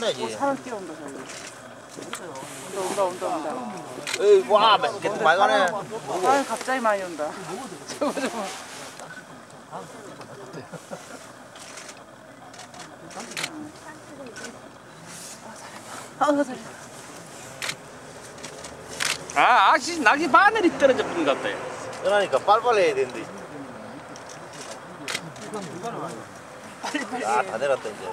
끝내지. 사람 뛰어온다 저기. 온다 온다 온다 온다. 에이, 와, 개똥 많이 가네. 아 갑자기 많이 온다. 저거 저거. 아 잘해. 아, 아시 낙이 바늘이 떨어져 버린 것 같아요. 그러니까 빨빨리 해야 되는데. 아, 다 내렸다, 이제.